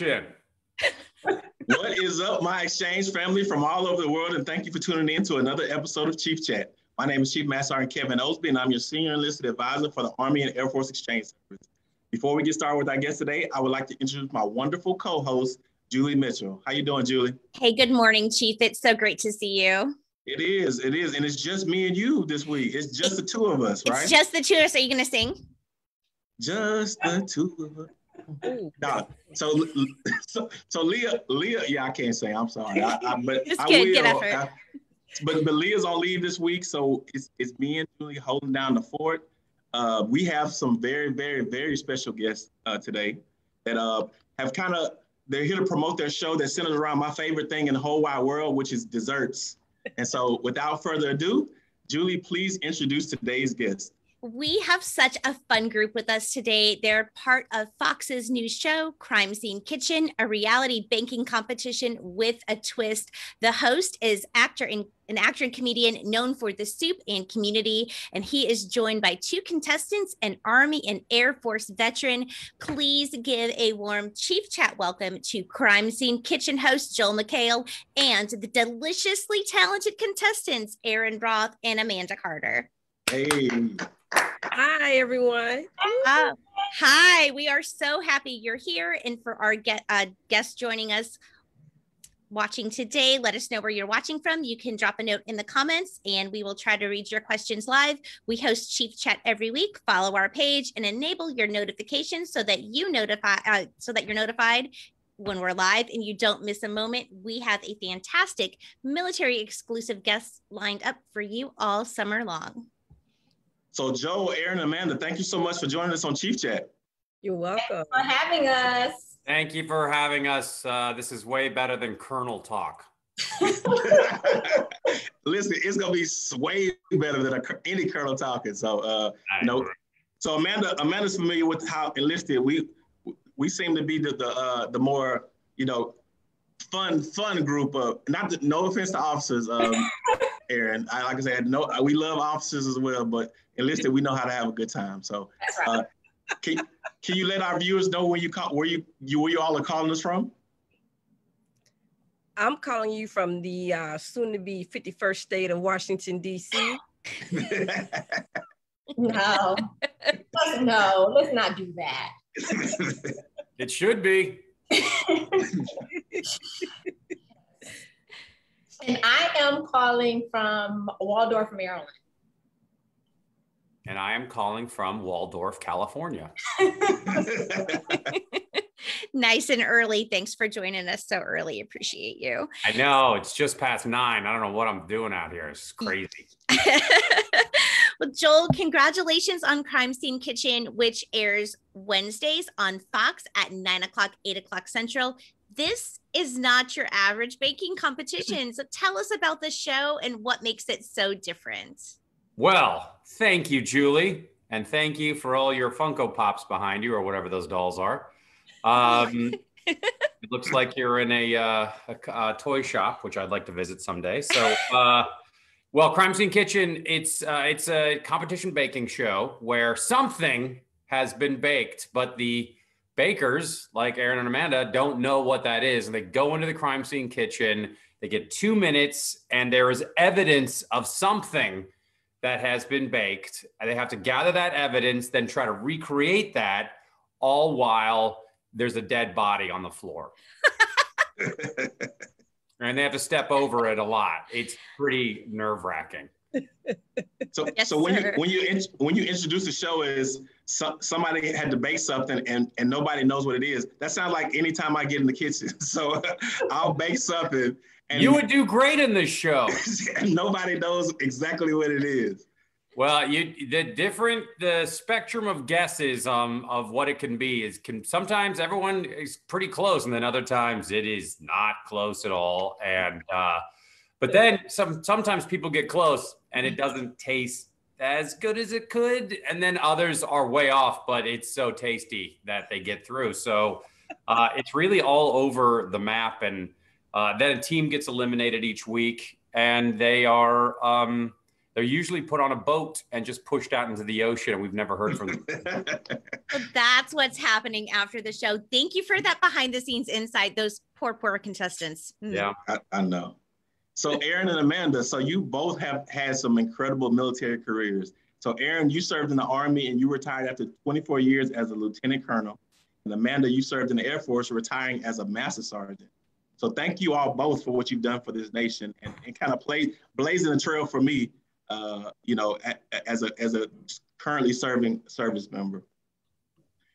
action. what is up, my exchange family from all over the world? And thank you for tuning in to another episode of Chief Chat. My name is Chief Master Sergeant Kevin Osby, and I'm your senior enlisted advisor for the Army and Air Force Exchange Service. Before we get started with our guest today, I would like to introduce my wonderful co-host, Julie Mitchell. How you doing, Julie? Hey, good morning, Chief. It's so great to see you. It is, it is, and it's just me and you this week. It's just the two of us, right? It's just the two of us. Are you going to sing? Just the two of us. No, so, so so Leah, Leah, yeah, I can't say. I'm sorry, I, I, but Just I will. effort. I- but but Leah's on leave this week, so it's it's me and Julie holding down the fort. Uh, we have some very very very special guests uh, today that uh, have kind of they're here to promote their show that centers around my favorite thing in the whole wide world, which is desserts. And so, without further ado, Julie, please introduce today's guest. We have such a fun group with us today. They're part of Fox's new show, Crime Scene Kitchen, a reality banking competition with a twist. The host is actor and an actor and comedian known for The Soup and Community, and he is joined by two contestants, an Army and Air Force veteran. Please give a warm Chief Chat welcome to Crime Scene Kitchen host Joel McHale and the deliciously talented contestants Erinn Roth and Amanda Carter. Hey, Hi, everyone. Uh, hi, we are so happy you're here. And for our get, uh, guest joining us watching today, let us know where you're watching from. You can drop a note in the comments and we will try to read your questions live. We host Chief Chat every week. Follow our page and enable your notifications so that you notify uh, so that you're notified when we're live and you don't miss a moment. We have a fantastic military exclusive guest lined up for you all summer long. So Joe, Erinn, Amanda, thank you so much for joining us on Chief Chat. You're welcome. for having us. Thank you for having us. Uh, this is way better than Colonel Talk. Listen, it's gonna be way better than a, any Colonel talking. So, uh, I No. so Amanda, Amanda's familiar with how enlisted we we seem to be the the uh, the more you know fun fun group of not that, no offense to officers, um, Erinn. I like I said, no, we love officers as well, but enlisted we know how to have a good time. So, uh, can can you let our viewers know where you call where you you where you all are calling us from? I'm calling you from the uh, soon to be 51st state of Washington, D.C. no, no, let's not do that. It should be. and I am calling from Waldorf, Maryland. And I am calling from Waldorf, California. nice and early. Thanks for joining us so early. Appreciate you. I know it's just past nine. I don't know what I'm doing out here. It's crazy. well, Joel, congratulations on Crime Scene Kitchen, which airs Wednesdays on Fox at nine o'clock, eight o'clock Central. This is not your average baking competition. So tell us about the show and what makes it so different. Well, thank you, Julie. And thank you for all your Funko Pops behind you or whatever those dolls are. Um, it looks like you're in a, uh, a, a toy shop, which I'd like to visit someday. So, uh, well, Crime Scene Kitchen, it's uh, it's a competition baking show where something has been baked, but the bakers, like Erinn and Amanda, don't know what that is, and they go into the crime scene kitchen. They get two minutes, and there is evidence of something that has been baked. And they have to gather that evidence, then try to recreate that, all while there's a dead body on the floor. and they have to step over it a lot. It's pretty nerve wracking. So, Yes, so when sir. you when you in- when you introduce the show is so, somebody had to bake something and and nobody knows what it is, that sounds like anytime I get in the kitchen. So I'll bake something and you would do great in this show. nobody knows exactly what it is. Well, you the different the spectrum of guesses um of what it can be is can sometimes everyone is pretty close and then other times it is not close at all and uh but then some sometimes people get close and it doesn't taste as good as it could and then others are way off but it's so tasty that they get through so uh it's really all over the map and uh then a team gets eliminated each week and they are um They're usually put on a boat and just pushed out into the ocean, and we've never heard from them. Well, that's what's happening after the show. Thank you for that behind the scenes insight. Those poor, poor contestants. Mm. yeah. I, I know. So Erinn and Amanda, so you both have had some incredible military careers. So Erinn, you served in the Army and you retired after 24 years as a lieutenant colonel. And Amanda, you served in the Air Force, retiring as a master sergeant. So thank you all both for what you've done for this nation and, and kind of play blazing the trail for me, uh, you know, as a as a currently serving service member.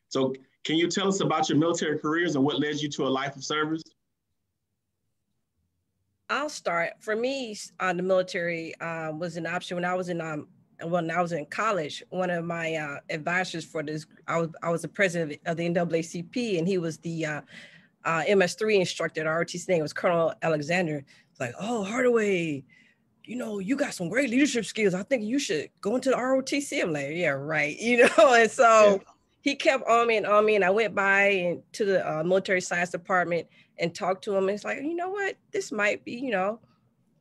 So can you tell us about your military careers and what led you to a life of service? I'll start. For me, uh, the military uh, was an option when I was in um when I was in college. One of my uh, advisors for this, I was I was the president of the NAACP, and he was the uh, uh, MS3 instructor at ROTC. Name was Colonel Alexander. It's like, oh Hardaway, you know, you got some great leadership skills. I think you should go into the ROTC. I'm like, yeah, right. You know, and so he kept on me and on me, and I went by and to the uh, military science department and talked to him. And it's like, you know what, this might be, you know.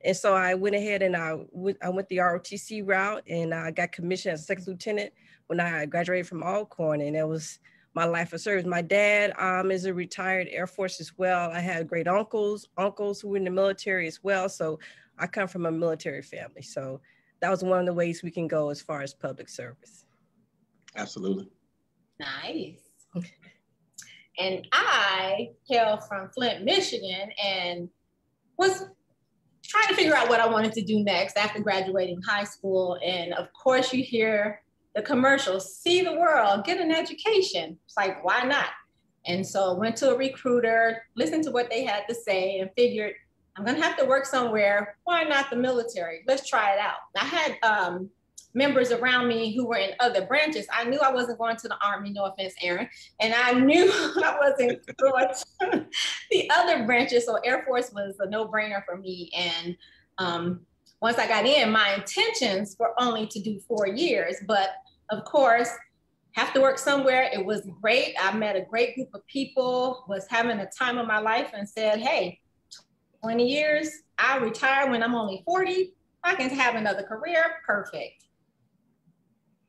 And so I went ahead and I went, I went the ROTC route and I got commissioned as a second lieutenant when I graduated from Alcorn. And that was my life of service. My dad um, is a retired Air Force as well. I had great uncles, uncles who were in the military as well. So I come from a military family. So that was one of the ways we can go as far as public service. Absolutely. Nice. And I hail from Flint, Michigan, and was trying to figure out what I wanted to do next after graduating high school. And of course, you hear the commercials see the world, get an education. It's like, why not? And so went to a recruiter, listened to what they had to say, and figured I'm gonna have to work somewhere. Why not the military? Let's try it out. I had um, members around me who were in other branches. I knew I wasn't going to the Army, no offense, Erinn, and I knew I wasn't going to the other branches. So Air Force was a no-brainer for me. And um, once I got in, my intentions were only to do four years, but of course, have to work somewhere. It was great. I met a great group of people, was having a time of my life and said, hey, 20 years, I retire when I'm only 40. I can have another career. Perfect.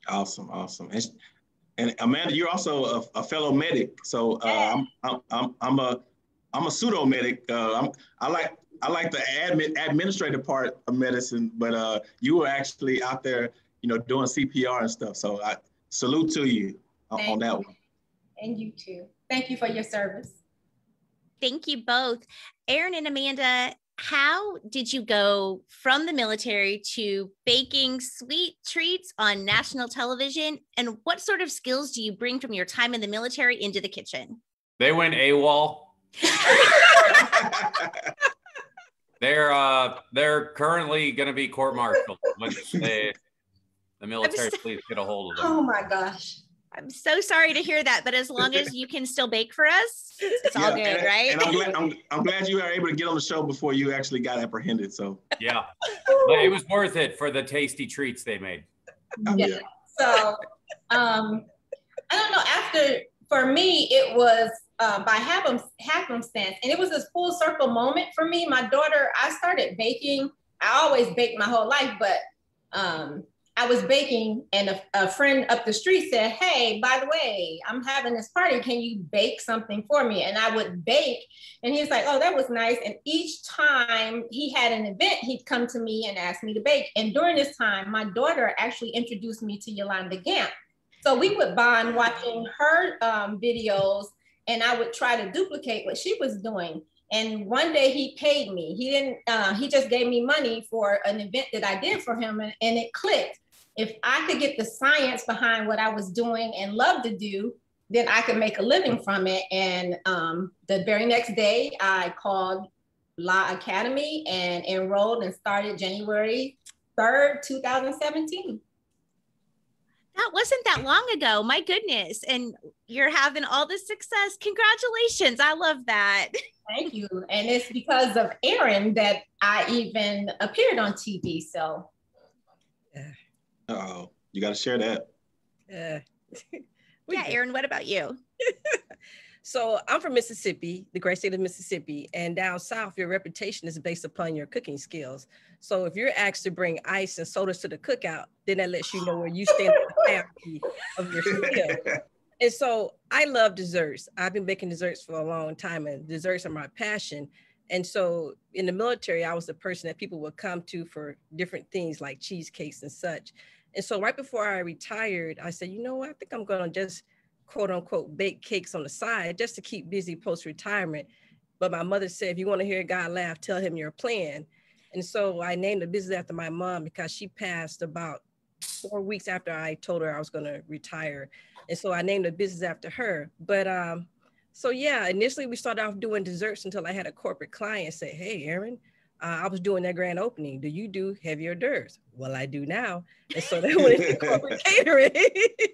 Awesome, awesome. And, and Amanda, you're also a, a fellow medic. So uh, I'm, I'm, I'm, I'm a I'm a pseudo medic. Uh, I'm, I like I like the admin administrative part of medicine, but uh, you were actually out there, you know, doing CPR and stuff. So I salute to you on, on that one. And you too. Thank you for your service. Thank you both. Erinn and Amanda, how did you go from the military to baking sweet treats on national television? And what sort of skills do you bring from your time in the military into the kitchen? They went AWOL. They're uh they're currently going to be court-martialed when they, the military so- police get a hold of them. Oh my gosh. I'm so sorry to hear that, but as long as you can still bake for us, it's all good, and, right? And I'm glad, I'm, I'm glad you were able to get on the show before you actually got apprehended. So Yeah, but it was worth it for the tasty treats they made. Yeah. So um I don't know, after for me it was uh, by happen, happenstance and it was this full circle moment for me. My daughter, I started baking. I always baked my whole life, but um I was baking and a, a friend up the street said, Hey, by the way, I'm having this party. Can you bake something for me? And I would bake. And he was like, Oh, that was nice. And each time he had an event, he'd come to me and ask me to bake. And during this time, my daughter actually introduced me to Yolanda Gampp. So we would bond watching her um, videos and I would try to duplicate what she was doing. And one day he paid me. He didn't, uh, he just gave me money for an event that I did for him and, and it clicked if I could get the science behind what I was doing and love to do, then I could make a living from it. And um, the very next day, I called L'Academie and enrolled and started January 3rd, 2017. That wasn't that long ago. My goodness. And you're having all this success. Congratulations. I love that. Thank you. And it's because of Erinn that I even appeared on TV. So oh, you got to share that. Yeah. yeah, Erinn, what about you? So I'm from Mississippi, the great state of Mississippi, and down south, your reputation is based upon your cooking skills. So if you're asked to bring ice and sodas to the cookout, then that lets you know where you stand in the hierarchy of your skill. And so I love desserts. I've been making desserts for a long time, and desserts are my passion. And so in the military, I was the person that people would come to for different things like cheesecakes and such. And so right before I retired, I said, you know what? I think I'm going to just quote unquote bake cakes on the side just to keep busy post retirement. But my mother said, if you want to hear God laugh, tell him your plan. And so I named the business after my mom because she passed about four weeks after I told her I was going to retire. And so I named the business after her. But um, so yeah, initially we started off doing desserts until I had a corporate client say, Hey, Erinn, uh, I was doing their grand opening. Do you do heavy hors d'oeuvres? Well, I do now. And so they went into corporate catering.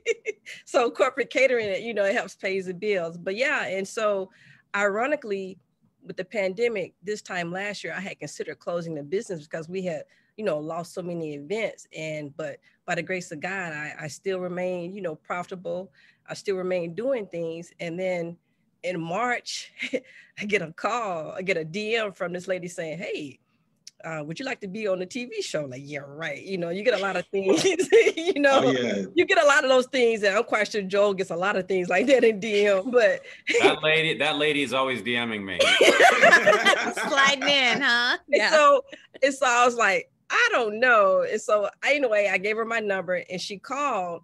so corporate catering, you know, it helps pays the bills. But yeah, and so ironically, with the pandemic, this time last year, I had considered closing the business because we had, you know, lost so many events. And but by the grace of God, I, I still remain, you know, profitable. I still remain doing things. And then in March, I get a call, I get a DM from this lady saying, Hey, uh, would you like to be on the TV show? Like, yeah, right. You know, you get a lot of things, you know, oh, yeah. you get a lot of those things. And I'm quite sure Joel gets a lot of things like that in DM, but that lady, that lady is always DMing me. Sliding in, huh? Yeah. And so, and so I was like, I don't know. And so anyway, I gave her my number and she called.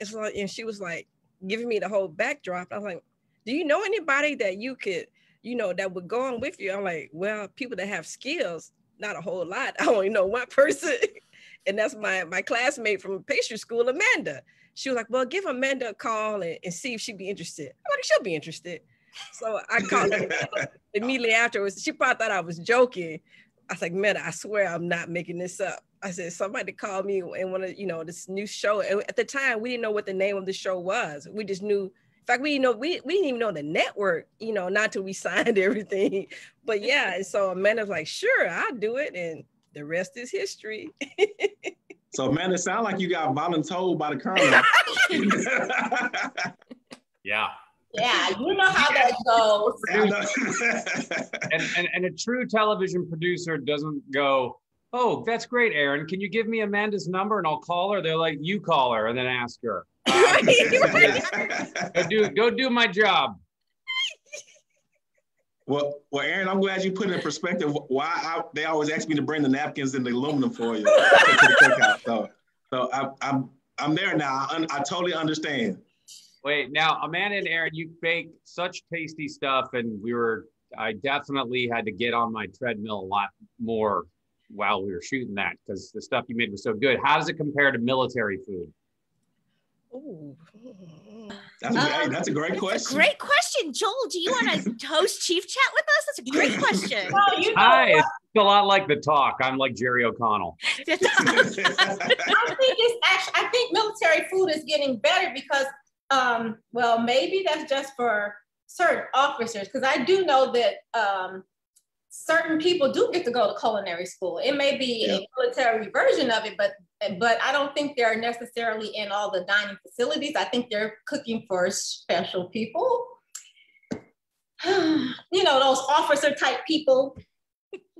And, so, and she was like giving me the whole backdrop. I was like, do you know anybody that you could, you know, that would go on with you? I'm like, well, people that have skills, not a whole lot. I only know one person, and that's my my classmate from pastry school, Amanda. She was like, well, give Amanda a call and, and see if she'd be interested. I'm like, she'll be interested. So I called her immediately afterwards. She probably thought I was joking. I was like, Amanda, I swear I'm not making this up. I said, somebody called me and wanted, you know, this new show. And at the time, we didn't know what the name of the show was. We just knew in fact, we you know we, we didn't even know the network, you know, not till we signed everything. But yeah, and so Amanda's like, sure, I'll do it. And the rest is history. so Amanda, sound like you got voluntold by the colonel. yeah. Yeah, you know how that goes. Uh, and, and, and a true television producer doesn't go, Oh, that's great, Erinn. Can you give me Amanda's number and I'll call her? They're like, You call her and then ask her go do go do my job. Well, well, Erinn, I'm glad you put it in perspective why I, they always ask me to bring the napkins and the aluminum for you. so, so I, I'm I'm there now. I, I totally understand. Wait, now Amanda and Erinn, you bake such tasty stuff, and we were. I definitely had to get on my treadmill a lot more while we were shooting that because the stuff you made was so good. How does it compare to military food? Ooh. That's, a, um, that's a great question. A great question. Joel, do you want to host Chief Chat with us? That's a great question. well, you know Hi, it's a lot like the talk. I'm like Jerry O'Connell. I think it's actually, I think military food is getting better because, um, well, maybe that's just for certain officers because I do know that um, certain people do get to go to culinary school. It may be yeah. a military version of it, but but I don't think they're necessarily in all the dining facilities. I think they're cooking for special people. you know, those officer type people.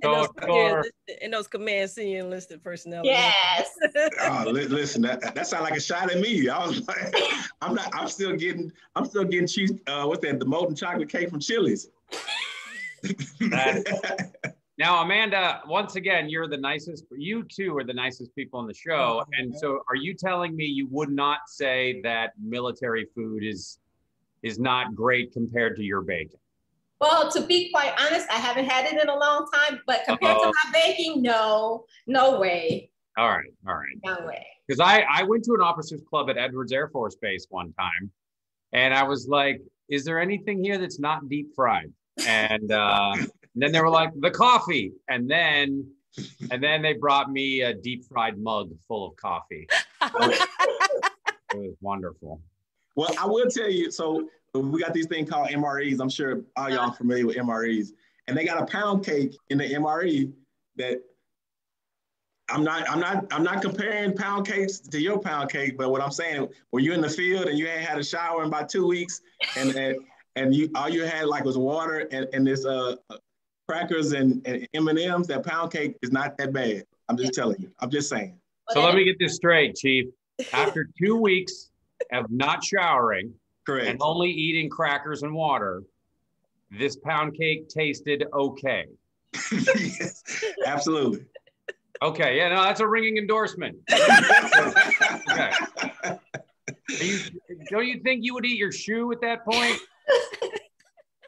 And those, enlisted, and those command senior enlisted personnel. Yes. oh, listen, that, that sounded like a shot at me. I was like, I'm not. I'm still getting. I'm still getting cheese. Uh, what's that? The molten chocolate cake from Chili's. now, Amanda, once again, you're the nicest. You two are the nicest people on the show, oh, and so are you telling me you would not say that military food is is not great compared to your baking? Well, to be quite honest, I haven't had it in a long time, but compared Uh-oh. to my baking, no, no way. All right, all right. No way. Because I I went to an officers club at Edwards Air Force Base one time, and I was like, "Is there anything here that's not deep fried?" And, uh, and then they were like the coffee, and then and then they brought me a deep fried mug full of coffee. it was wonderful. Well, I will tell you. So we got these things called MREs. I'm sure all y'all are familiar with MREs, and they got a pound cake in the MRE that I'm not, I'm not, I'm not comparing pound cakes to your pound cake, but what I'm saying, when you're in the field and you ain't had a shower in about two weeks, and, and and you all you had like was water and, and this uh crackers and, and M&Ms, that pound cake is not that bad. I'm just yeah. telling you. I'm just saying. So let me get this straight, Chief. After two weeks of not showering Correct. and only eating crackers and water, this pound cake tasted okay. yes, absolutely. Okay, yeah, no, that's a ringing endorsement. okay. You, don't you think you would eat your shoe at that point?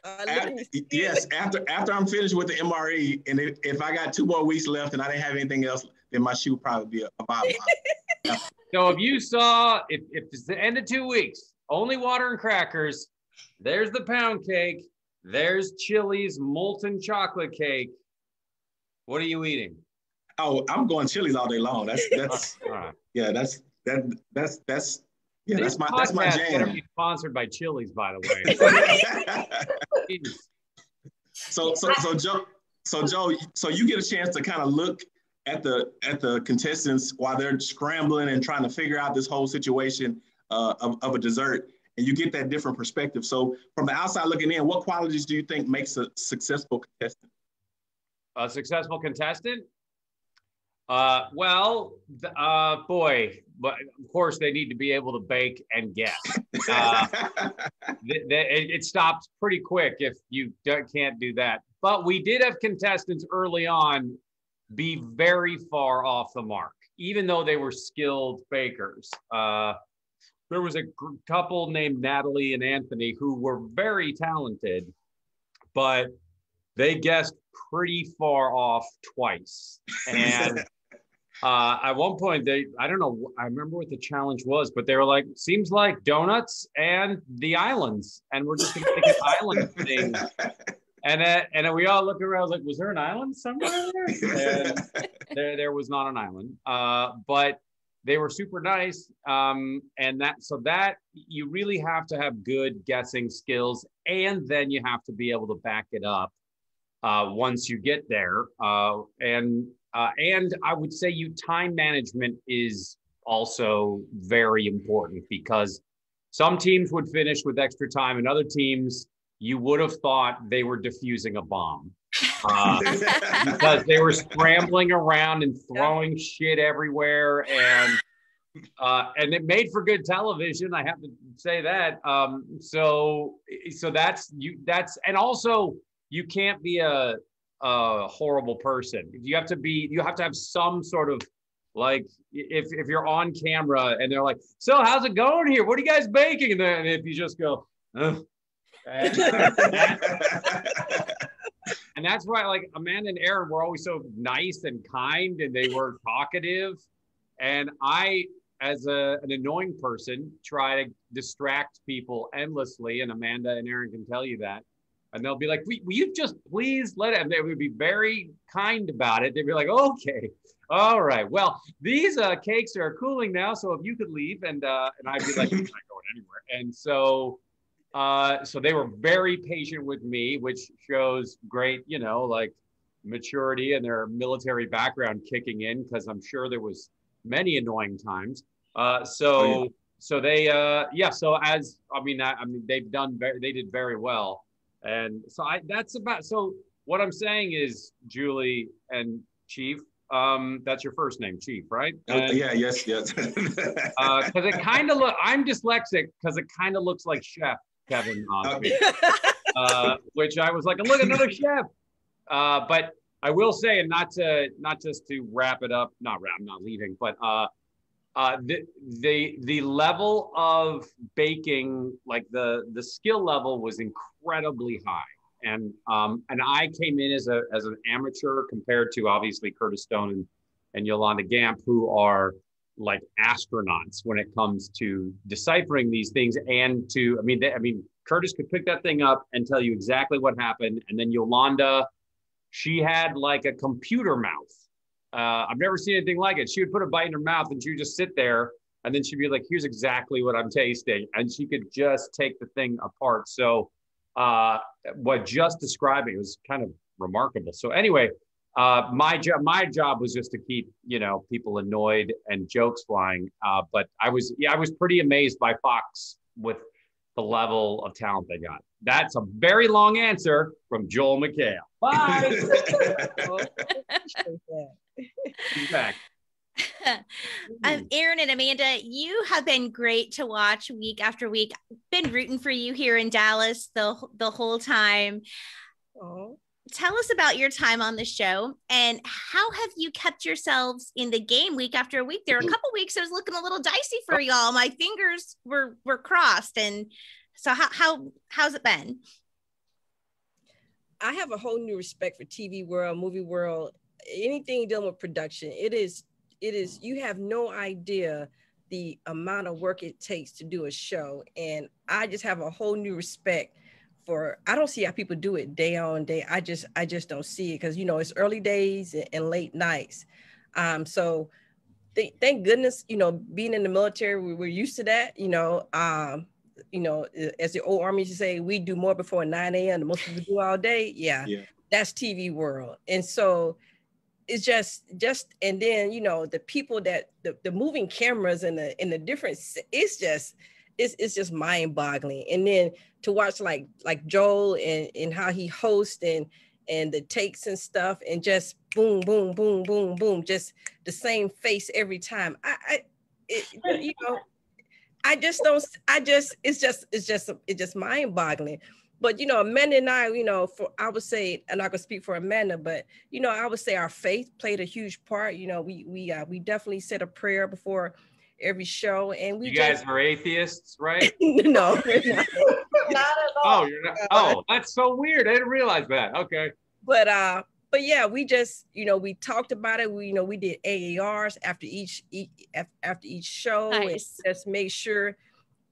After, yes, after after I'm finished with the MRE, and if, if, I got two more weeks left and I didn't have anything else, then my shoe would probably be a, a bottom. so if you saw, if, if it's the end of two weeks, only water and crackers, there's the pound cake, there's Chili's molten chocolate cake. What are you eating? Oh, I'm going Chili's all day long. That's that's right. yeah, that's that that's that's yeah, that's my that's my jam. Sponsored by Chili's, by the way. so so so Joe, so Joe, so you get a chance to kind of look at the at the contestants while they're scrambling and trying to figure out this whole situation uh, of, of a dessert, and you get that different perspective. So from the outside looking in, what qualities do you think makes a successful contestant? A successful contestant? Uh, well, uh, boy, but of course they need to be able to bake and guess. Uh, th- th- it, it, stops pretty quick if you can't do that. But we did have contestants early on be very far off the mark, even though they were skilled bakers. Uh, there was a gr- couple named Natalie and Anthony who were very talented, but they guessed pretty far off twice. And uh, at one point, they I don't know I remember what the challenge was, but they were like, seems like donuts and the islands, and we're just gonna make an island thing. And uh, and we all looked around like, was there an island somewhere there? And there, there was not an island. Uh, but they were super nice. Um, and that so that you really have to have good guessing skills, and then you have to be able to back it up uh, once you get there. Uh, and uh, and I would say you time management is also very important because some teams would finish with extra time and other teams you would have thought they were defusing a bomb uh, because they were scrambling around and throwing shit everywhere and uh, and it made for good television. I have to say that. Um, so so that's you. That's and also you can't be a a horrible person. You have to be, you have to have some sort of like if if you're on camera and they're like, so how's it going here? What are you guys baking? And then if you just go, and, and that's why like Amanda and Erinn were always so nice and kind and they were talkative. And I, as a, an annoying person, try to distract people endlessly. And Amanda and Erinn can tell you that and they'll be like, "Will you just please let it?" And they would be very kind about it. They'd be like, "Okay, all right. Well, these uh, cakes are cooling now, so if you could leave," and uh, and I'd be like, "I'm not going anywhere." And so, uh, so they were very patient with me, which shows great, you know, like maturity and their military background kicking in, because I'm sure there was many annoying times. Uh, so. Oh, yeah. So they, uh, yeah. So as I mean, I, I mean, they've done very, they did very well. And so I that's about so what I'm saying is Julie and Chief, um, that's your first name, Chief, right? Oh, and, yeah, yes, yes. Because uh, it kind of look, I'm dyslexic because it kind of looks like Chef Kevin Osby, uh, which I was like, look, another chef. Uh, but I will say, and not to not just to wrap it up, not wrap, I'm not leaving, but uh, uh, the, the the level of baking, like the the skill level, was incredibly high, and um, and I came in as a as an amateur compared to obviously Curtis Stone and, and Yolanda Gampp, who are like astronauts when it comes to deciphering these things and to I mean they, I mean Curtis could pick that thing up and tell you exactly what happened, and then Yolanda, she had like a computer mouth uh, I've never seen anything like it. She would put a bite in her mouth and she would just sit there and then she'd be like, here's exactly what I'm tasting. And she could just take the thing apart. So, uh, what just describing was kind of remarkable. So, anyway, uh, my job, my job was just to keep, you know, people annoyed and jokes flying. Uh, but I was, yeah, I was pretty amazed by Fox with the level of talent they got. That's a very long answer from Joel McHale. Bye. Back. um, Erinn and Amanda, you have been great to watch week after week. Been rooting for you here in Dallas the the whole time. Oh. Tell us about your time on the show and how have you kept yourselves in the game week after week? There were a couple weeks it was looking a little dicey for y'all. My fingers were were crossed, and so how how how's it been? I have a whole new respect for TV world, movie world, anything dealing with production. It is it is you have no idea the amount of work it takes to do a show and i just have a whole new respect for i don't see how people do it day on day i just i just don't see it because you know it's early days and late nights um so th- thank goodness you know being in the military we were used to that you know um you know as the old army used to say we do more before 9 a.m than most people do all day. Yeah, yeah. that's tv world. And so it's just just and then you know the people that the, the moving cameras and the and the different it's just it's, it's just mind boggling and then to watch like like joel and and how he hosts and and the takes and stuff and just boom boom boom boom boom just the same face every time. I i it, you know i just don't i just it's just it's just it's just mind boggling but you know, Amanda and I, you know, for I would say, and I could speak for Amanda, but you know, I would say our faith played a huge part. You know, we we uh, we definitely said a prayer before every show, and we you guys just, are atheists, right? no, not. not at all. Oh, you're not. Oh, that's so weird. I didn't realize that. Okay. But uh, but yeah, we just you know we talked about it. We you know we did AARs after each, after each show, nice. and just make sure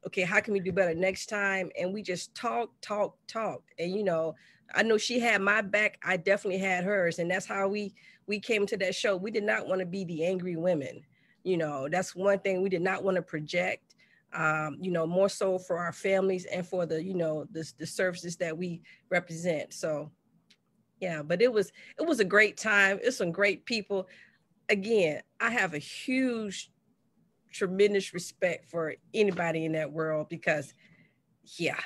okay, how can we do better next time? And we just talk, talk, talk. And you know, I know she had my back. I definitely had hers, and that's how we we came to that show. We did not want to be the angry women. You know, that's one thing we did not want to project. Um, you know, more so for our families and for the you know the the services that we represent. So, yeah, but it was it was a great time. It's some great people. Again, I have a huge tremendous respect for anybody in that world because, yeah,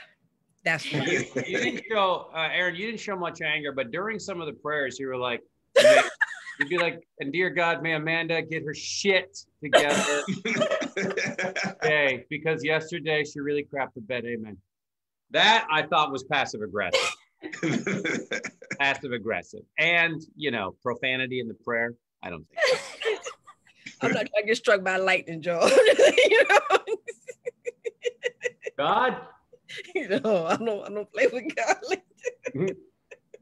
that's what you, you didn't show, uh, Erinn. You didn't show much anger, but during some of the prayers, you were like, you'd be like, "And dear God, may Amanda get her shit together." okay, because yesterday she really crapped the bed. Amen. That I thought was passive aggressive. passive aggressive, and you know, profanity in the prayer. I don't think. So. I'm not trying to get struck by lightning, Joe. you know? God. You know, I don't, I don't play with God. Mm-hmm.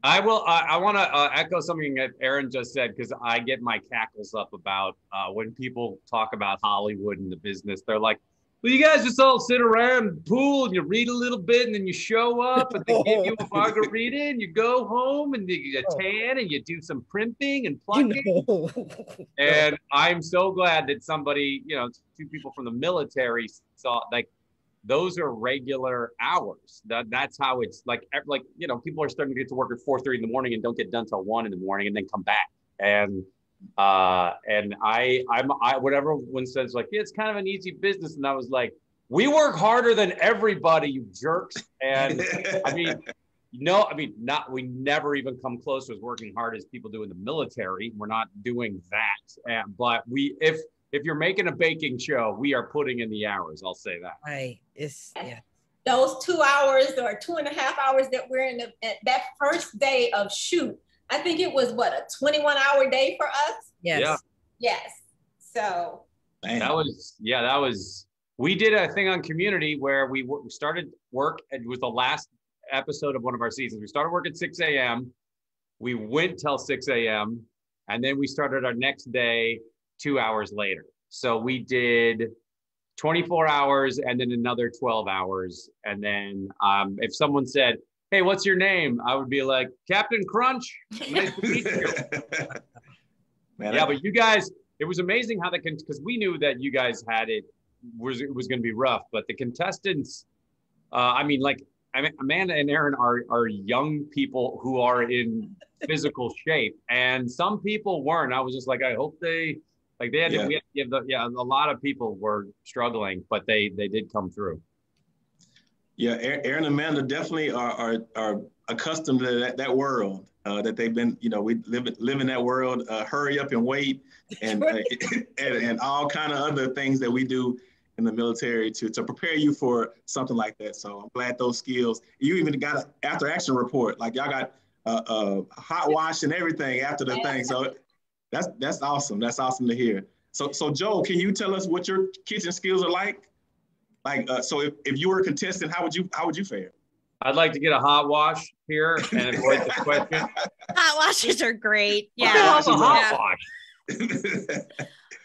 I will. Uh, I want to uh, echo something that Erinn just said because I get my cackles up about uh, when people talk about Hollywood and the business. They're like, well, you guys just all sit around the pool and you read a little bit and then you show up and they give you a margarita and you go home and you get oh. tan and you do some primping and plucking. and I'm so glad that somebody, you know, two people from the military saw like those are regular hours. That that's how it's like like you know, people are starting to get to work at 4 30 in the morning and don't get done till one in the morning and then come back. And uh, and I, I'm, I, whatever one says like, yeah, it's kind of an easy business. And I was like, we work harder than everybody, you jerks. And I mean, no, I mean, not, we never even come close to as working hard as people do in the military. We're not doing that. And, but we, if, if you're making a baking show, we are putting in the hours. I'll say that. Right. It's, yeah. Those two hours or two and a half hours that we're in the, that first day of shoot, I think it was what a 21 hour day for us. Yes. Yeah. Yes. So Man. that was yeah, that was we did a thing on community where we started work. It was the last episode of one of our seasons. We started work at 6 a.m. We went till 6 a.m. and then we started our next day two hours later. So we did 24 hours and then another 12 hours. And then um, if someone said, hey, what's your name? I would be like, Captain Crunch. Nice to meet you. Man, yeah, I- but you guys, it was amazing how they can, because we knew that you guys had it was it was going to be rough, but the contestants, uh, I mean, like I mean, Amanda and Erinn are are young people who are in physical shape, and some people weren't. I was just like, I hope they like they had yeah. to, we had to give the yeah a lot of people were struggling, but they they did come through. Yeah, Erinn and Amanda definitely are are, are accustomed to that, that world. Uh, that they've been, you know, we live live in that world. Uh, hurry up and wait, and, uh, and and all kind of other things that we do in the military to to prepare you for something like that. So I'm glad those skills. You even got an after action report. Like y'all got uh, uh, hot wash and everything after the thing. So that's that's awesome. That's awesome to hear. So so Joel, can you tell us what your kitchen skills are like? Like uh, so, if, if you were a contestant, how would you how would you fare? I'd like to get a hot wash here and avoid the question. Hot washes are great. Yeah. a hot yeah. wash?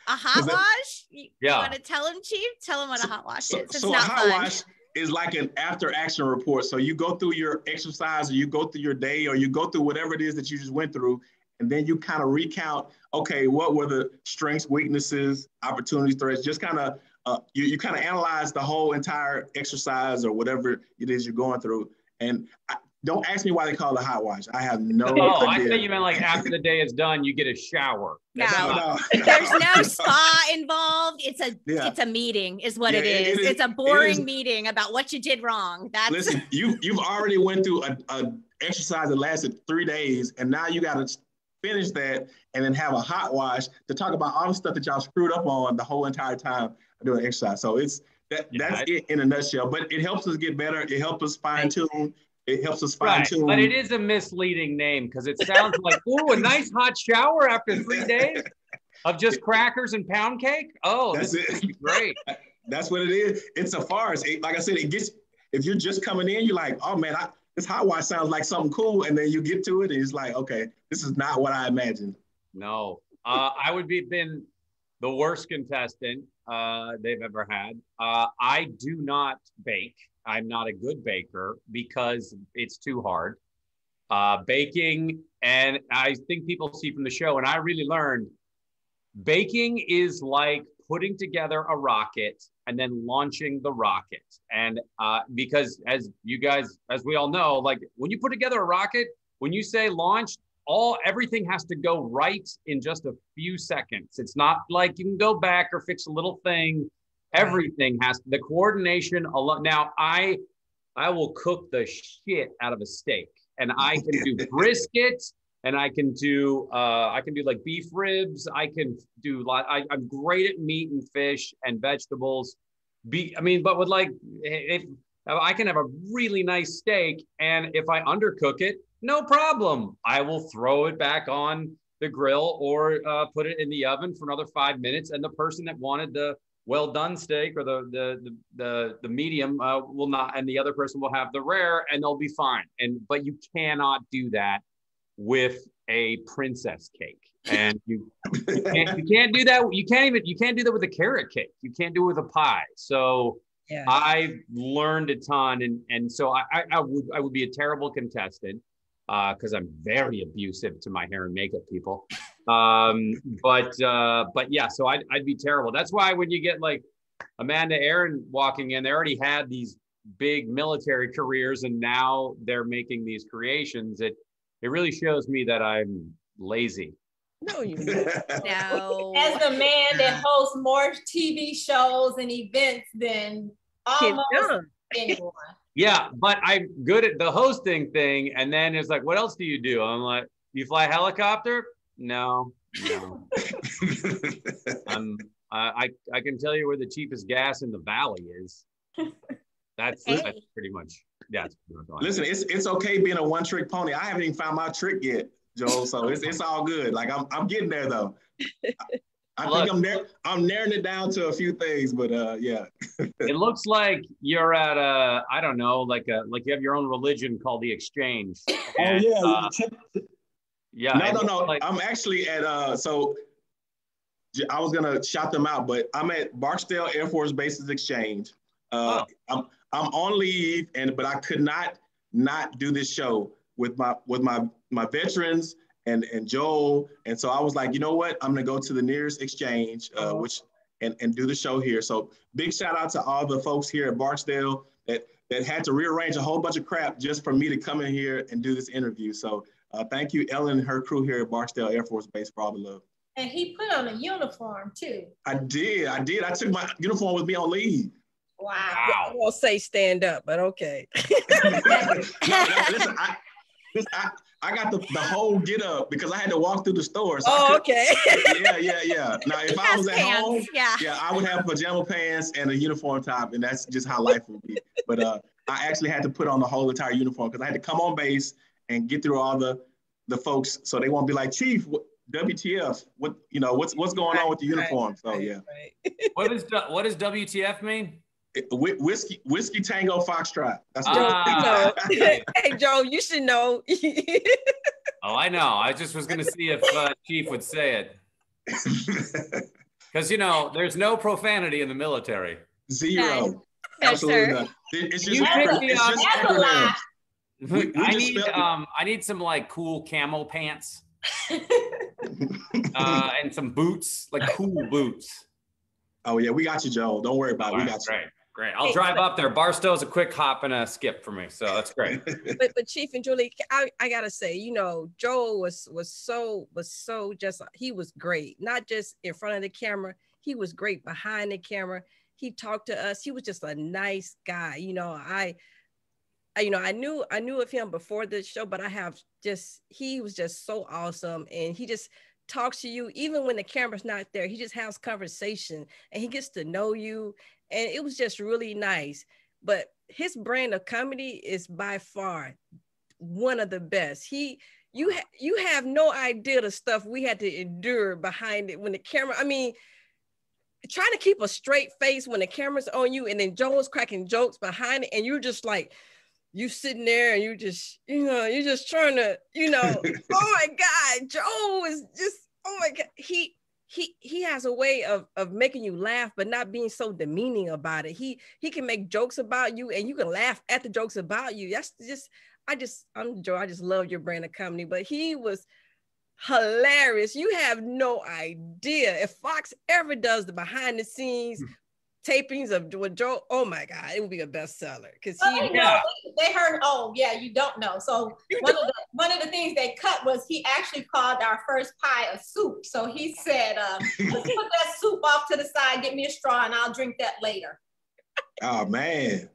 a hot wash? You, yeah. You want to tell him, Chief? Tell him what a hot wash so, is. It's so not a hot fun. wash is like an after action report. So you go through your exercise or you go through your day or you go through whatever it is that you just went through. And then you kind of recount, okay, what were the strengths, weaknesses, opportunities, threats, just kind of uh, you, you kind of analyze the whole entire exercise or whatever it is you're going through. And I, don't ask me why they call it a hot wash. I have no oh, idea. I thought you meant like after the day is done, you get a shower. No, no, no. there's no spa involved. It's a yeah. it's a meeting, is what yeah, it, is. it is. It's a boring meeting about what you did wrong. That's listen. You you've already went through a, a exercise that lasted three days, and now you got to finish that and then have a hot wash to talk about all the stuff that y'all screwed up on the whole entire time doing exercise. So it's that yeah, that's I, it in a nutshell. But it helps us get better. It helps us fine tune. It helps us fine tune. Right. But it is a misleading name because it sounds like oh, a nice hot shower after three days of just crackers and pound cake. Oh, that's it. great. that's what it is. It's a farce. It, like I said, it gets if you're just coming in, you're like, oh man, I, this hot wash sounds like something cool, and then you get to it, and it's like, okay, this is not what I imagined. No, uh, I would be been the worst contestant uh, they've ever had. Uh, I do not bake. I'm not a good baker because it's too hard. Uh, baking, and I think people see from the show, and I really learned baking is like putting together a rocket and then launching the rocket. And uh, because, as you guys, as we all know, like when you put together a rocket, when you say launched, all everything has to go right in just a few seconds. It's not like you can go back or fix a little thing. Everything has the coordination alone. Now I I will cook the shit out of a steak and I can do brisket and I can do uh, I can do like beef ribs. I can do lot. I, I'm great at meat and fish and vegetables. Be I mean, but with like if I can have a really nice steak, and if I undercook it, no problem. I will throw it back on the grill or uh, put it in the oven for another five minutes. And the person that wanted the well done steak or the the the the, the medium uh, will not, and the other person will have the rare, and they'll be fine. And but you cannot do that with a princess cake. And you, you, can't, you can't do that. You can't even you can't do that with a carrot cake. You can't do it with a pie. So yeah. I learned a ton, and and so I, I, I would I would be a terrible contestant because uh, I'm very abusive to my hair and makeup people. Um, but uh, but yeah, so I'd, I'd be terrible. That's why when you get like Amanda Erinn walking in, they already had these big military careers, and now they're making these creations. It it really shows me that I'm lazy. No, you no. As the man that hosts more TV shows and events than almost anyone. Yeah, but I'm good at the hosting thing. And then it's like, what else do you do? I'm like, you fly helicopter? No, no. I'm, I, I can tell you where the cheapest gas in the valley is. That's, hey. that's pretty much, yeah. Listen, it's, it's okay being a one trick pony. I haven't even found my trick yet, Joel. So it's, it's all good. Like I'm, I'm getting there though. I Look, think I'm nar- I'm narrowing it down to a few things, but uh, yeah. it looks like you're at a I don't know, like a like you have your own religion called the Exchange. Oh, and, oh yeah. Uh, yeah. No, no, no. Like, I'm actually at uh. So I was gonna shout them out, but I'm at Barksdale Air Force Bases Exchange. Uh, oh. I'm I'm on leave, and but I could not not do this show with my with my my veterans and and Joel. And so I was like, you know what? I'm gonna go to the nearest exchange, uh, uh-huh. which and, and do the show here. So big shout out to all the folks here at Barksdale that that had to rearrange a whole bunch of crap just for me to come in here and do this interview. So uh, thank you, Ellen and her crew here at Barksdale Air Force Base for all the love. And he put on a uniform too. I did. I did. I took my uniform with me on leave. Wow. I won't say stand up, but okay. No, no, listen, I, listen, I, I got the, the whole get up because I had to walk through the store. So oh, could- okay. yeah, yeah, yeah. Now, if I was at pants, home, yeah. yeah, I would have pajama pants and a uniform top, and that's just how life would be. But uh, I actually had to put on the whole entire uniform because I had to come on base and get through all the the folks, so they won't be like, Chief, what, WTF? What you know? What's what's going on with the Right, uniform? So yeah, right. What is du- what does WTF mean? It- whi- whiskey whiskey Tango Foxtrot. That's what. Ah. You know. hey, Joe, you should know. Oh, I know. I just was gonna see if uh, Chief would say it because you know there's no profanity in the military. Zero. No, Absolutely sir. not. It- It's just, You acro- pick me it's up. just That's a lie. We- we I need um I need some like cool camel pants uh, and some boots, like cool boots. Oh yeah, we got you, Joe. Don't worry about it. We got Great, great. I'll drive up there. Barstow's a quick hop and a skip for me, so that's great. but but Chief and Julie, I, I gotta say, you know, Joel was was so was so just he was great, not just in front of the camera, he was great behind the camera. He talked to us. He was just a nice guy. You know, I, I you know, I knew I knew of him before the show, but I have just he was just so awesome, and he just talks to you even when the camera's not there. He just has conversation, and he gets to know you, and it was just really nice. But his brand of comedy is by far one of the best. He you ha- you have no idea the stuff we had to endure behind it when the camera. I mean, trying to keep a straight face when the camera's on you, and then Joel's cracking jokes behind it, and you're just like. You sitting there and you just, you know, you're just trying to, you know, oh my God, Joel is just, oh my God. He he he has a way of of making you laugh but not being so demeaning about it. He he can make jokes about you and you can laugh at the jokes about you. That's just i just i'm joe i just love your brand of comedy but he was hilarious. You have no idea. If fox ever does the behind the scenes hmm. Tapings of with joe oh my god it would be a bestseller because Oh, he they, Yeah. they heard. Oh, yeah, you don't know. So one of the one of the things they cut was he actually called our first pie a soup. So he said, um, "Let's put that soup off to the side. Get me a straw, and I'll drink that later." Oh man.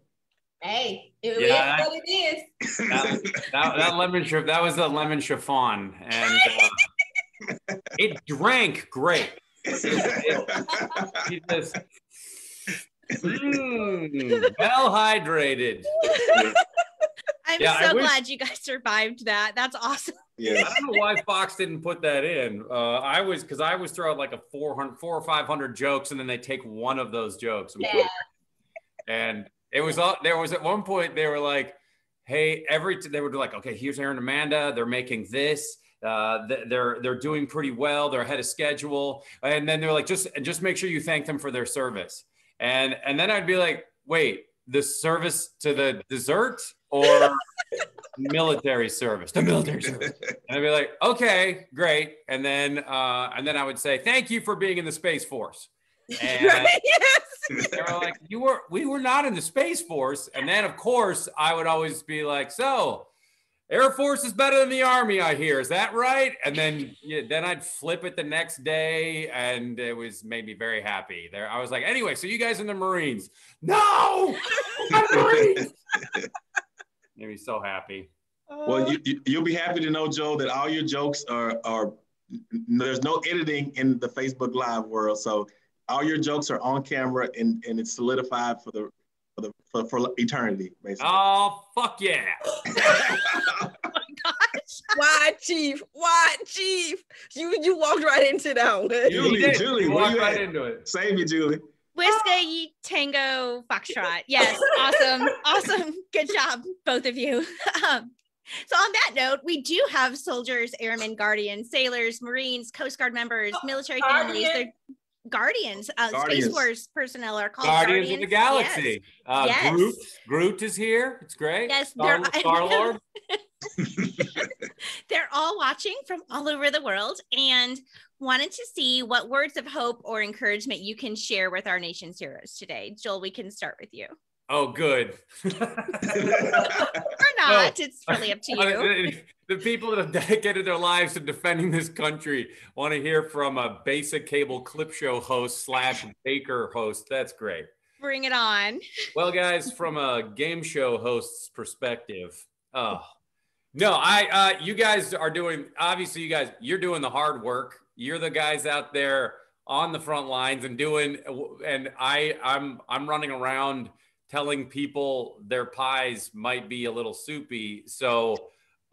Hey, it Yeah, is what it is. That, that, that lemon chiff- that was the lemon chiffon, and uh, it drank great. He just mm, well hydrated. I'm Yeah, I so wish- glad you guys survived that. That's awesome. Yeah, I yeah. don't know why Fox didn't put that in. Uh, I was because I was throwing like a 400, four or five hundred jokes, and then they take one of those jokes. And, put Yeah. it- and it was all there was at one point they were like, "Hey, every they were like, okay, here's Erinn Amanda. They're making this. Uh, they're they're doing pretty well. They're ahead of schedule." And then they're like, "Just and just make sure you thank them for their service." And and then I'd be like, "Wait, the service to the dessert or?" military service the military service and I'd be like, okay, great. And then uh, and then I would say, thank you for being in the Space Force. And yes they were like, you were we were not in the Space Force. And then of course I would always be like, so Air Force is better than the Army, I hear. Is that right? And then yeah, then I'd flip it the next day, and it was made me very happy. There, I was like, anyway, so you guys in the Marines? No, Marines. made me so happy. Well, you, you you'll be happy to know, Joe, that all your jokes are are there's no editing in the Facebook Live world. So all your jokes are on camera and, and it's solidified for the for the for, for eternity, basically. Oh fuck yeah! why chief why chief you you walked right into that one Julie, did. Julie, You where walked you right at? into it. Save you, Julie. Whiskey Tango Foxtrot. Yes, awesome, awesome. Good job, both of you. Um, so on that note, we do have soldiers, airmen, guardians, sailors, Marines, Coast Guard members, military families. They're guardians. Uh, Space Guardians. Force personnel are called Guardians, guardians, of the Galaxy. Uh, Yes. Groot, Groot is here. It's great. Yes, Star, Star Lord. They're all watching from all over the world and wanted to see what words of hope or encouragement you can share with our nation's heroes today. Joel, we can start with you. Oh, good. Or not. It's really up to you. the, the people that have dedicated their lives to defending this country want to hear from a basic cable clip show host slash baker host. That's great. bring it on. Well, guys, from a game show host's perspective, oh no, I uh, you guys are doing obviously you guys you're doing the hard work. You're the guys out there on the front lines and doing and I I'm I'm running around telling people their pies might be a little soupy. So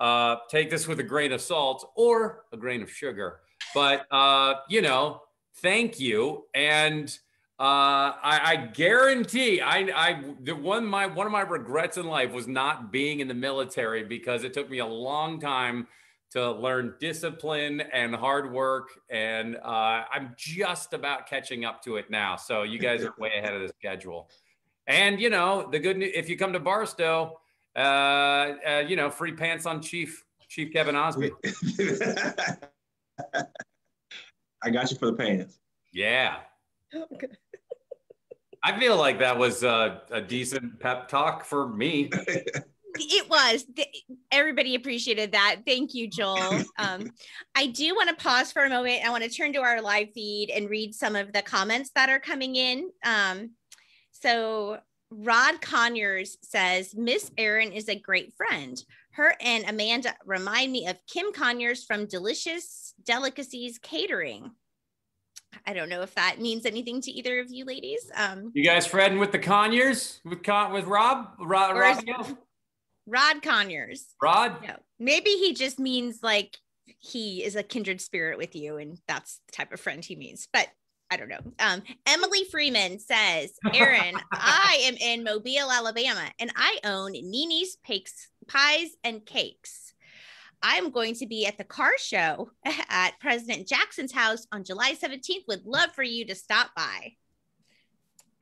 uh, take this with a grain of salt or a grain of sugar. But uh, you know, thank you and uh, I, I, guarantee I, I the one my one of my regrets in life was not being in the military because it took me a long time to learn discipline and hard work, and uh, I'm just about catching up to it now. So you guys are way ahead of the schedule. And you know the good news if you come to Barstow, uh, uh, you know free pants on Chief Chief Kevin Osby. I got you for the pants. Yeah. Okay. I feel like that was a, a decent pep talk for me. it was everybody appreciated that thank you joel um, i do want to pause for a moment i want to turn to our live feed and read some of the comments that are coming in um, so rod conyers says miss Erinn is a great friend her and amanda remind me of kim conyers from delicious delicacies catering I don't know if that means anything to either of you ladies. Um, you guys friending with the Conyers with Con- with Rob Rod Rod, Rod Conyers. Rod. No, maybe he just means like he is a kindred spirit with you, and that's the type of friend he means. But I don't know. Um, Emily Freeman says, Erinn, I am in Mobile, Alabama, and I own Nini's Pikes, Pies and Cakes. I'm going to be at the car show at President Jackson's house on July 17th. Would love for you to stop by.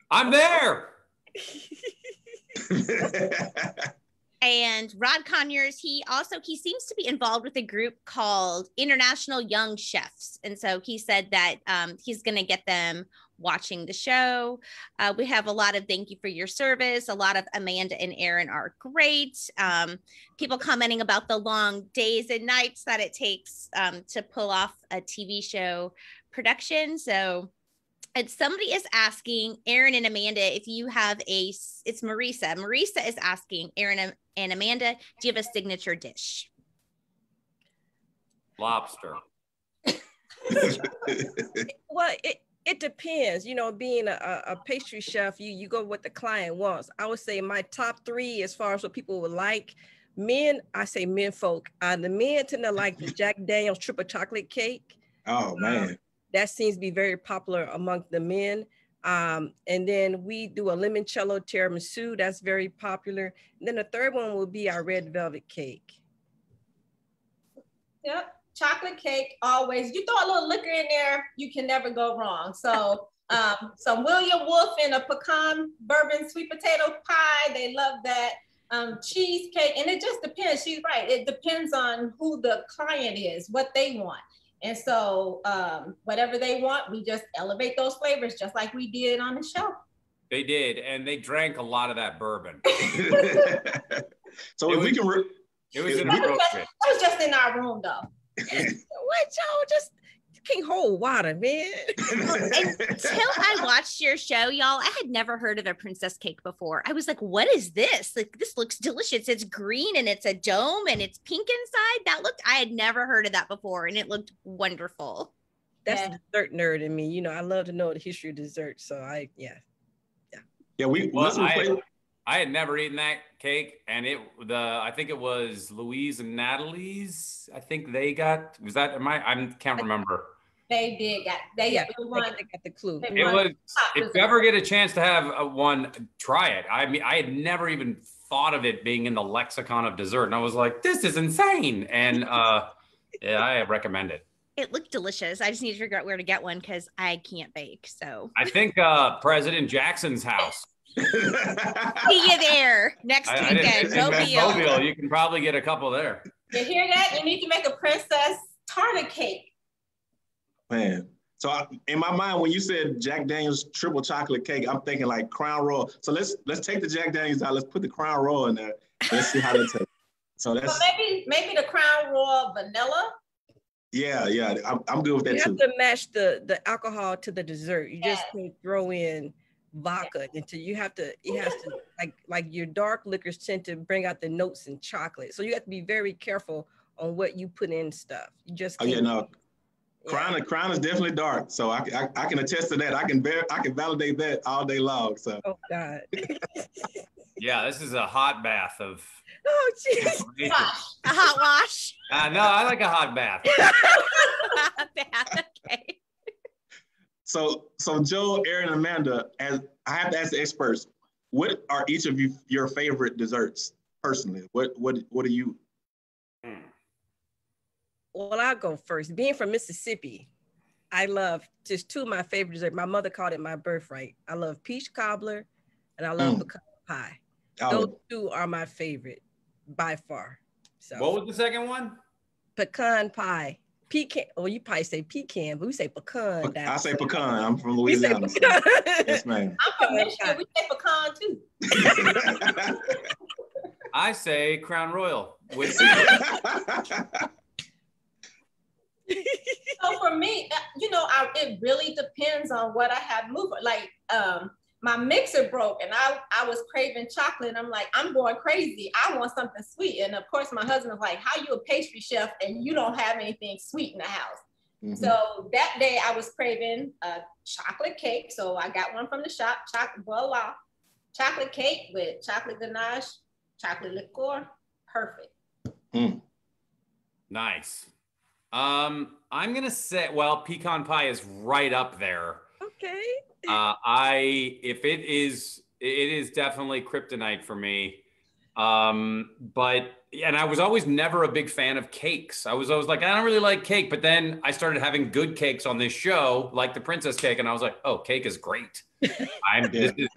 I'm there. and Rod Conyers, he also he seems to be involved with a group called International Young Chefs, and so he said that um, he's going to get them watching the show. Uh, we have a lot of thank you for your service. A lot of Amanda and Erinn are great. Um, people commenting about the long days and nights that it takes um, to pull off a TV show production. So, and somebody is asking Erinn and Amanda if you have a, it's Marisa. Marisa is asking Erinn and Amanda, do you have a signature dish? Lobster. well, it, it depends you know being a, a pastry chef you you go what the client wants i would say my top three as far as what people would like men i say men folk uh, the men tend to like the jack daniels triple chocolate cake oh um, man that seems to be very popular among the men um, and then we do a limoncello tiramisu that's very popular and then the third one will be our red velvet cake yep chocolate cake always. You throw a little liquor in there, you can never go wrong. So um, some William Wolf and a pecan bourbon sweet potato pie. They love that. Um, cheesecake, and it just depends. She's right. It depends on who the client is, what they want. And so, um, whatever they want, we just elevate those flavors, just like we did on the show. They did, and they drank a lot of that bourbon. so it if was, we can, re- it was in that, was just, that was just in our room, though what y'all just can't hold water, man. Until I watched your show, y'all, I had never heard of a princess cake before. I was like, what is this? Like, this looks delicious. It's green and it's a dome and it's pink inside. That looked, I had never heard of that before and it looked wonderful. That's yeah. dessert nerd in me. You know, I love to know the history of dessert. So I, yeah. Yeah. Yeah. We, well, I, I had never eaten that cake, and it the I think it was Louise and Natalie's. I think they got was that am I I can't remember. They did get they yeah they, won, they got the clue. It was if you ever get a chance to have a one, try it. I mean, I had never even thought of it being in the lexicon of dessert, and I was like, this is insane. And uh, yeah, I recommend it. It looked delicious. I just need to figure out where to get one because I can't bake. So I think uh, President Jackson's house See you there next I, weekend. I Mobile. Mobile. You can probably get a couple there. You hear that? You need to make a princess tartar cake. Man. So I, in my mind, when you said Jack Daniels triple chocolate cake, I'm thinking like Crown Royal. So let's let's take the Jack Daniels out. Let's put the Crown Royal in there. Let's see how that tastes. So that's so maybe maybe the Crown Royal vanilla. Yeah, yeah, I'm, I'm good with that you too. have to match the the alcohol to the dessert. You just can't throw in vodka until you have to it has to like like your dark liquors tend to bring out the notes in chocolate so you have to be very careful on what you put in stuff you just Oh yeah, no. Crown, crown is definitely dark, so I, I, I can attest to that. I can ver- I can validate that all day long. So oh god Yeah, this is a hot bath of. oh jeez A hot wash. Uh, no, I like a hot bath. Bath, okay. so so Joe, Erinn, Amanda, as I have to ask the experts, what are each of you your favorite desserts personally? What what what are you? Well i'll go first being from mississippi i love just two of my favorite desserts my mother called it my birthright i love peach cobbler and i love Mm. pecan pie Oh, those two are my favorite by far so What was the second one? pecan pie. Pecan. Well, you probably say pecan, but we say pecan. down I say pecan. I'm from We say Louisiana. so- yes, ma'am. I'm from Michigan. We say pecan too. I say Crown Royal with So for me, uh, you know, I, it really depends on what I have moving. Like, um, my mixer broke, and I I was craving chocolate. I'm like, I'm going crazy. I want something sweet. And of course, my husband was like, How you a pastry chef and you don't have anything sweet in the house? Mhm. So that day I was craving a chocolate cake. So I got one from the shop, chocolate voila, chocolate cake with chocolate ganache, chocolate liqueur. Perfect. nice. Um, I'm gonna say, well, pecan pie is right up there. okay. Uh, I if it is, it is definitely kryptonite for me. Um, but and I was always never a big fan of cakes. I was always like, I don't really like cake. But then I started having good cakes on this show, like the princess cake, and I was like, oh, cake is great. I'm this, is,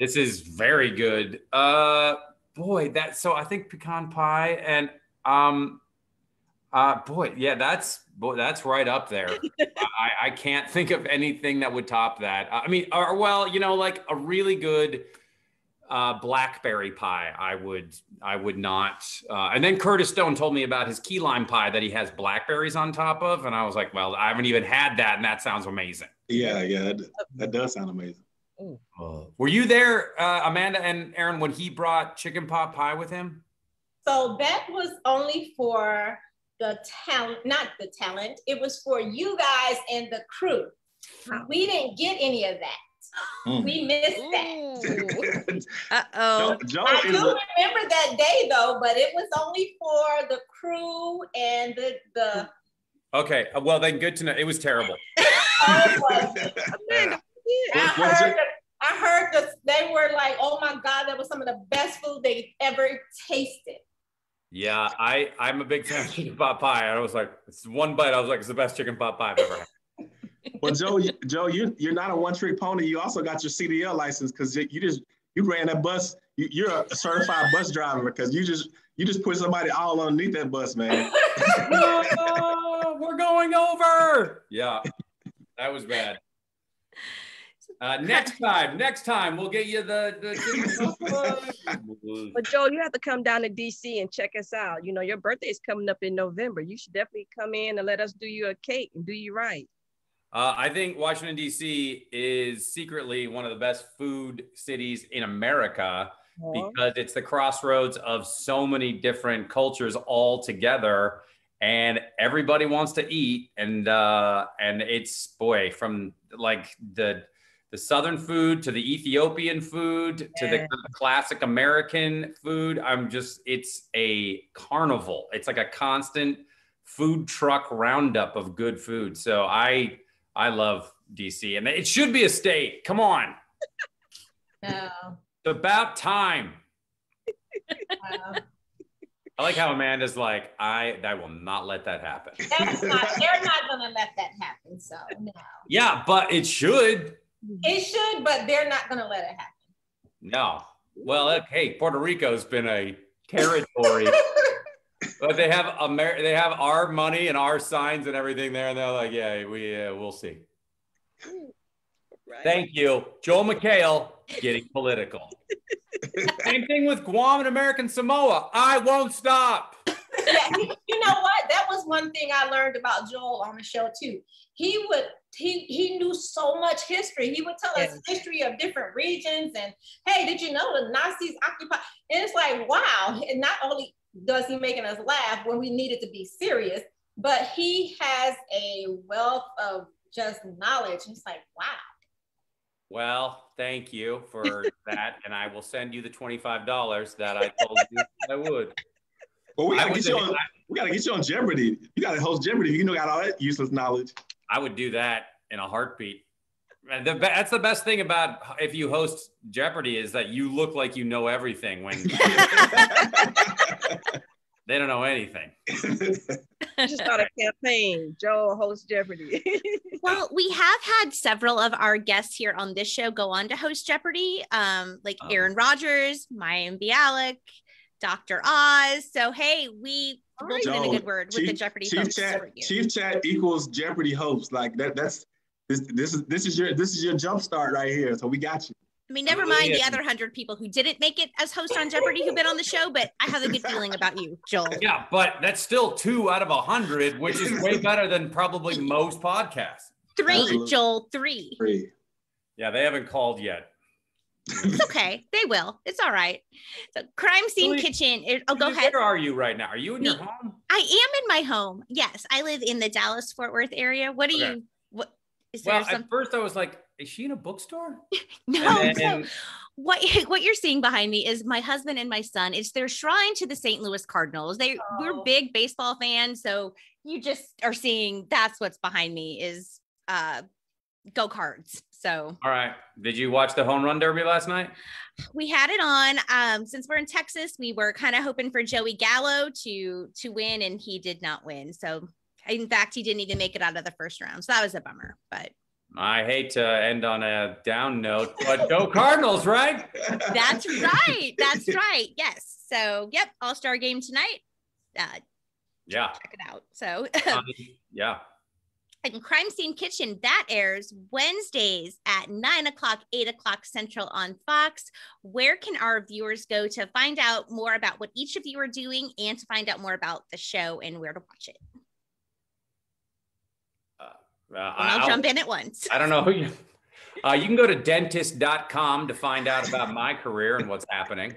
this is very good. Uh, boy, that so I think pecan pie and um, uh, boy, yeah, that's boy, that's right up there. I, I can't think of anything that would top that. I mean, or well, you know, like a really good uh, blackberry pie. I would, I would not. Uh, and then Curtis Stone told me about his key lime pie that he has blackberries on top of, and I was like, well, I haven't even had that, and that sounds amazing. yeah, yeah, that, that does sound amazing. Were you there, uh, Amanda and Erinn, when he brought chicken pot pie with him? So that was only for the talent, not the talent. It was for you guys and the crew. We didn't get any of that. Mm. We missed that. Uh oh. Joe, Joe I do a, remember that day though, but it was only for the crew and the the. Okay, uh, well then, good to know. It was terrible. Oh, was- Amanda, I heard, your- the, I heard the, they were like, oh my God, that was some of the best food they ever tasted. Yeah, I I'm a big fan of chicken pot pie. I was like, it's one bite. I was like, it's the best chicken pot pie I've ever had. well, Joe, you, Joe, you you're not a one trick pony. You also got your CDL license because you, you just you ran that bus. You, you're a certified bus driver because you just you just put somebody all underneath that bus, man. no, we're going over. Yeah, that was bad. Uh, next time, next time we'll get you the the. But Joe, you have to come down to DC and check us out. You know, your birthday is coming up in November. You should definitely come in and let us do you a cake and do you right. Uh, I think Washington D.C. is secretly one of the best food cities in America Aw. because it's the crossroads of so many different cultures all together, and everybody wants to eat. And uh, and it's boy from like the the southern food to the Ethiopian food to the Yeah. classic American food. I'm just it's a carnival. It's like a constant food truck roundup of good food. So I I love DC and it should be a state. Come on. No. It's about time. I like how Amanda's like, I I will not let that happen. that's not, they're not gonna let that happen. So no. Yeah, but it should. It should, but they're not gonna let it happen. No. Well, look, hey, Puerto Rico's been a territory, but they have Amer- they have our money and our signs and everything there, and they're like, yeah, we uh, we'll see. Right. Thank you, Joel McHale, getting political. Same thing with Guam and American Samoa. I won't stop. He, you know what? That was one thing I learned about Joel on the show too. He would he he knew so much history. He would tell yes. us history of different regions and hey, did you know the Nazis occupied? And it's like wow. And not only does he making us laugh when we needed to be serious, but he has a wealth of just knowledge. It's like wow. Well, thank you for that, and I will send you the twenty-five dollars that I told you I would. Well, we gotta get you on. We gotta get you on Jeopardy. You gotta host Jeopardy. You know, got all that useless knowledge. I would do that in a heartbeat. The, that's the best thing about if you host Jeopardy is that you look like you know everything when they don't know anything. just not a campaign. Joe host Jeopardy. well, we have had several of our guests here on this show go on to host Jeopardy, um, like um, Aaron Rodgers, Mayim Bialik, Dr. Oz. So hey, we will put in a good word Chief, with the Jeopardy Chief folks chat, Chief chat equals Jeopardy host. Like that. That's this. This is this is your this is your jump start right here. So we got you. I mean, never mind the other hundred people who didn't make it as host on Jeopardy who've been on the show, but I have a good feeling about you, Joel. Yeah, but that's still two out of a hundred, which is way better than probably most podcasts. Three, Absolutely. Joel, three. Three. Yeah, they haven't called yet. It's okay. They will. It's all right. So, crime scene Julie, kitchen. It, oh, go ahead. Where are you right now? Are you in Me, your home? I am in my home. Yes, I live in the Dallas Fort Worth area. What do okay. you? What is there? Well, some... at first I was like, is she in a bookstore? no. Then, so what what you're seeing behind me is my husband and my son. It's their shrine to the St. Louis Cardinals. They oh. we're big baseball fans, so you just are seeing that's what's behind me is uh go cards. So, all right. Did you watch the home run derby last night? We had it on. Um, since we're in Texas, we were kind of hoping for Joey Gallo to to win, and he did not win. So, in fact, he didn't even make it out of the first round. So that was a bummer. But I hate to end on a down note, but go Cardinals, right? That's right. That's right. Yes. So, yep, All Star game tonight. Uh, yeah. Check it out. So, um, yeah and Crime Scene Kitchen that airs Wednesdays at nine o'clock, eight o'clock central on Fox. Where can our viewers go to find out more about what each of you are doing and to find out more about the show and where to watch it? Uh, I'll, I'll, jump in at once. I don't know who you. Uh, you can go to dentist.com to find out about my career and what's happening.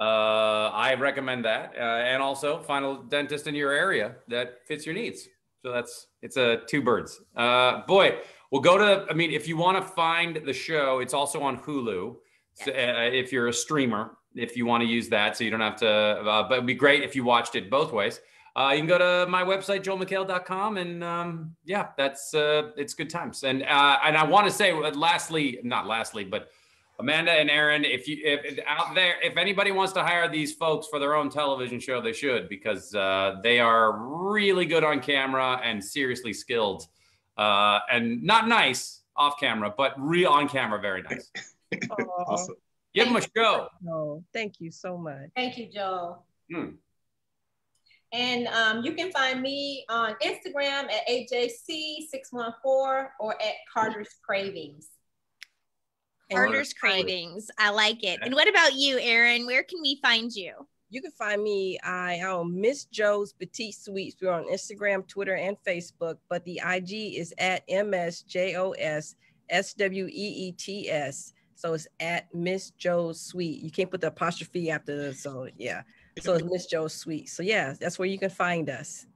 Uh, I recommend that. Uh, and also find a dentist in your area that fits your needs. So that's it's a two birds. Uh, boy, we'll go to. I mean, if you want to find the show, it's also on Hulu. So, uh, if you're a streamer, if you want to use that, so you don't have to. Uh, but it'd be great if you watched it both ways. Uh, you can go to my website joelmchale.com and um, yeah, that's uh, it's good times. And uh, and I want to say, uh, lastly, not lastly, but Amanda and Erinn, if you if out there, if anybody wants to hire these folks for their own television show, they should because uh, they are really good on camera and seriously skilled, uh, and not nice off camera, but real on camera, very nice. awesome. Give them a show. No, thank you so much. Thank you, Joe. Hmm. And um, you can find me on Instagram at AJC614 or at Carter's Cravings. Carter's Cravings. I like it. And what about you, Erinn? Where can we find you? You can find me. I own Miss Joe's Petite Sweets. We're on Instagram, Twitter, and Facebook. But the IG is at MSJOS SWEETS. So it's at Miss Joe's Sweet. You can't put the apostrophe after, the so yeah. So it's Miss Joe's Sweet. So yeah, that's where you can find us.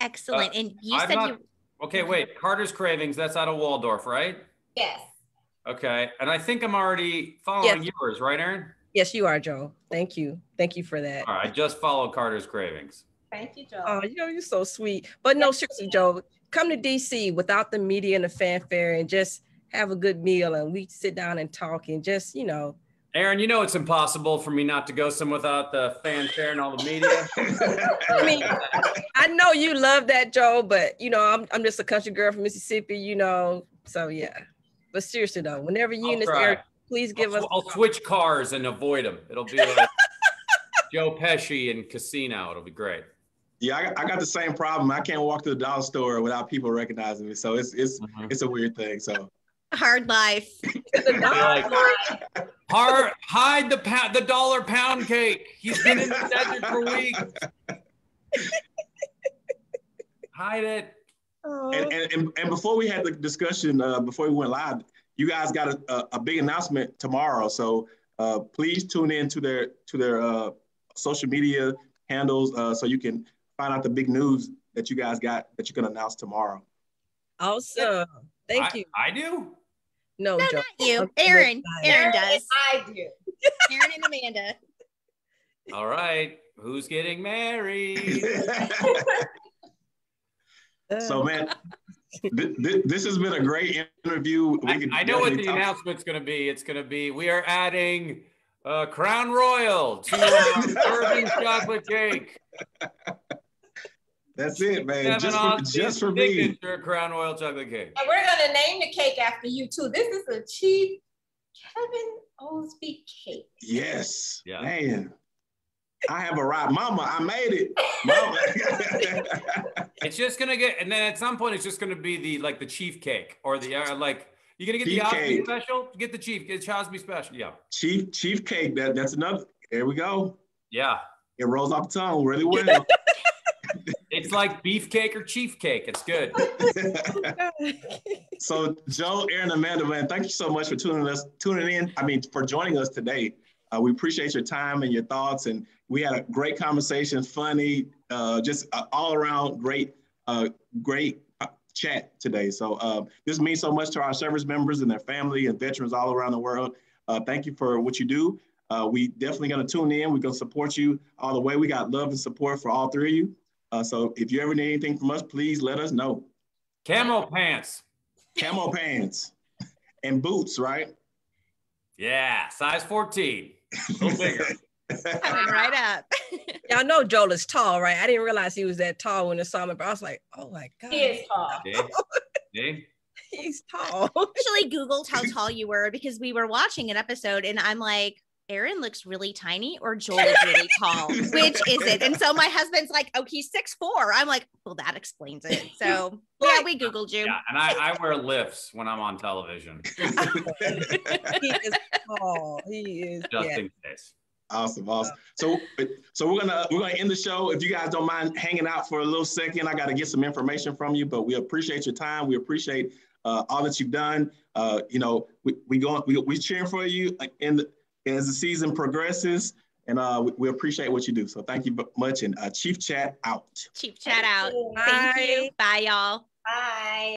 Excellent. Uh, and you I'm said not, you. Okay, wait. Carter's Cravings. That's out of Waldorf, right? Yes. Okay. And I think I'm already following yes. yours, right, Erinn? Yes, you are, Joe. Thank you. Thank you for that. All right. I just followed Carter's Cravings. Thank you, Joe. Oh, you know, you're so sweet. But no, seriously, Joe, come to DC without the media and the fanfare and just have a good meal and we sit down and talk and just, you know. Erinn, you know it's impossible for me not to go some without the fanfare and all the media. I mean, I know you love that, Joe, but you know, I'm I'm just a country girl from Mississippi, you know. So yeah. But seriously though, whenever you I'll in this try. area, please give I'll, us. I'll switch cars and avoid them. It'll be like Joe Pesci and Casino. It'll be great. Yeah, I got, I got the same problem. I can't walk to the dollar store without people recognizing me. So it's it's mm-hmm. it's a weird thing. So hard life. hard, hide the pound, the dollar pound cake. He's been in the desert for weeks. Hide it. And, and, and, and before we had the discussion, uh, before we went live, you guys got a, a, a big announcement tomorrow. So uh, please tune in to their to their uh, social media handles uh, so you can find out the big news that you guys got that you can announce tomorrow. Awesome. Thank I, you. I do. No, No, not you. Okay, Erinn. Erinn does. I do. Erinn and Amanda. All right. Who's getting married? so man, th- th- this has been a great interview. We I, could I know what the talk- announcement's going to be. It's going to be we are adding uh, Crown Royal to our bourbon chocolate cake. That's it, man. Kevin just for, just for me. Crown Royal chocolate cake. And we're gonna name the cake after you too. This is a Chief Kevin Osby cake. Yes. Yeah. Man. I have arrived. Mama, I made it. Mama. It's just gonna get, and then at some point, it's just gonna be the like the chief cake or the uh, like. You gonna get Chief the Osby special? Get the chief. Get Osby special. Yeah, Chief Chief Cake. That that's another. There we go. yeah. It rolls off the tongue really well. It's like beef cake or chief cake. It's good. so Joe, Erinn, Amanda, man, thank you so much for tuning us, tuning in. I mean, for joining us today. Uh, we appreciate your time and your thoughts, and we had a great conversation, funny, uh, just uh, all around great, uh, great uh, chat today. So uh, this means so much to our service members and their family and veterans all around the world. Uh, thank you for what you do. Uh, we definitely going to tune in. We're going to support you all the way. We got love and support for all three of you. Uh, so if you ever need anything from us, please let us know. Camo pants. Camo pants and boots, right? Yeah, size 14. A little bigger. Coming right up. Y'all know Joel is tall, right? I didn't realize he was that tall when I saw him, but I was like, oh my God. He is tall. See? See? He's tall. I actually Googled how tall you were because we were watching an episode and I'm like, Erinn looks really tiny or Joel is really tall. Which is it? And so my husband's like, oh, he's six four. I'm like, well, that explains it. So yeah, we Googled you. Yeah, and I, I wear lifts when I'm on television, he is tall. He is. just yeah. in case. Awesome, awesome. So, so we're gonna we're gonna end the show. If you guys don't mind hanging out for a little second, I got to get some information from you. But we appreciate your time. We appreciate uh, all that you've done. Uh, you know, we we going we we cheering for you and as the season progresses, and uh, we, we appreciate what you do. So thank you much. And uh, Chief Chat out. Chief chat out. you. Thank you. Bye, y'all. Bye.